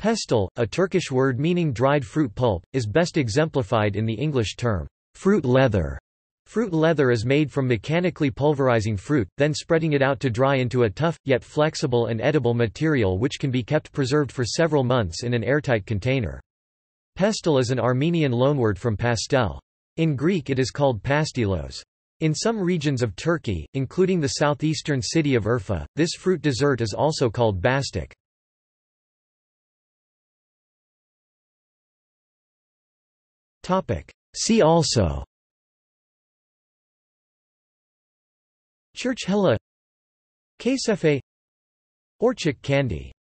Pestil, a Turkish word meaning dried fruit pulp, is best exemplified in the English term, fruit leather. Fruit leather is made from mechanically pulverizing fruit, then spreading it out to dry into a tough, yet flexible and edible material which can be kept preserved for several months in an airtight container. Pestil is an Armenian loanword from pastel. In Greek it is called pastilos. In some regions of Turkey, including the southeastern city of Urfa, this fruit dessert is also called bastik. See also. Churchkhela Kaysefe Orchik candy